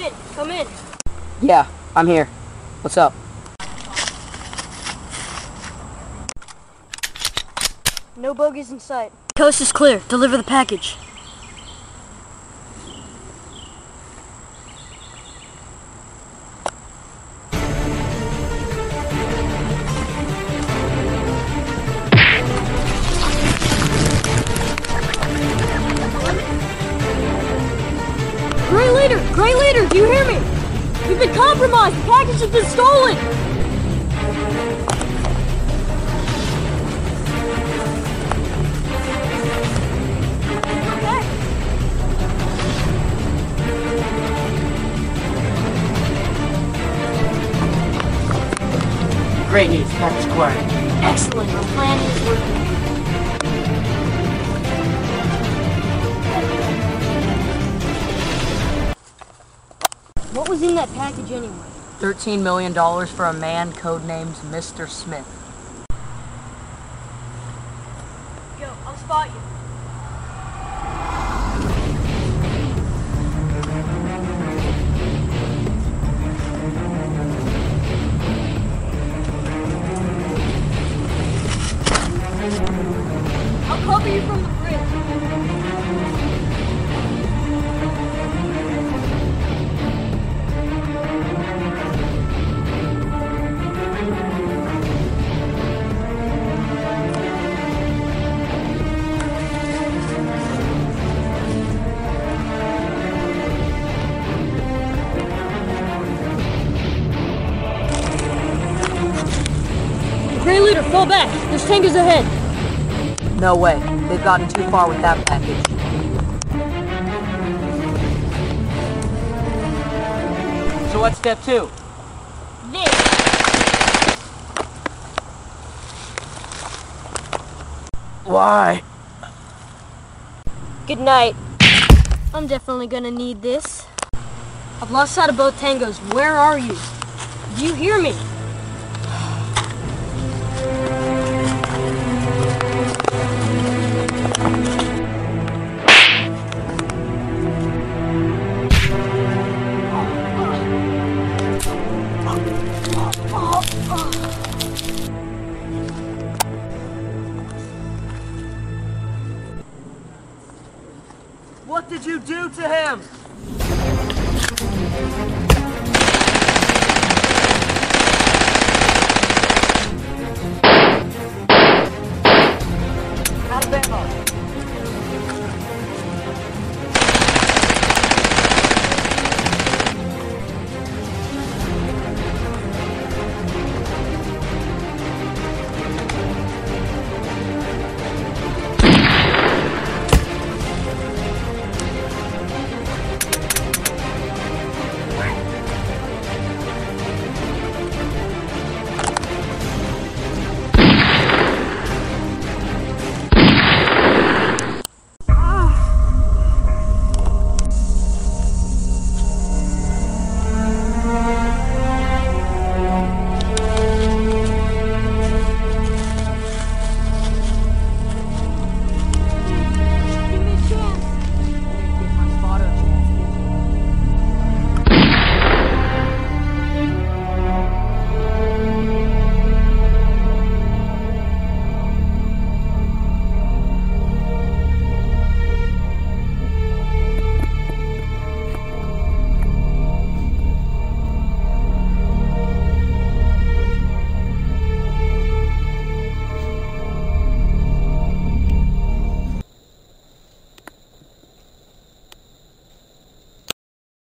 in, come in. Yeah, I'm here. What's up? No bogies in sight. Coast is clear. Deliver the package. Gray Leader! Gray Leader, do you hear me? We've been compromised! The package has been stolen! Okay. Great news. Package acquired. Excellent. Our plan is working. That package anyway? $13 million for a man codenamed Mr. Smith. Go, I'll spot you. Fall back. There's tankers ahead. No way. They've gotten too far with that package. So what's step two? This. Why? Good night. I'm definitely gonna need this. I've lost sight of both tangos. Where are you? Do you hear me? What did you do to him?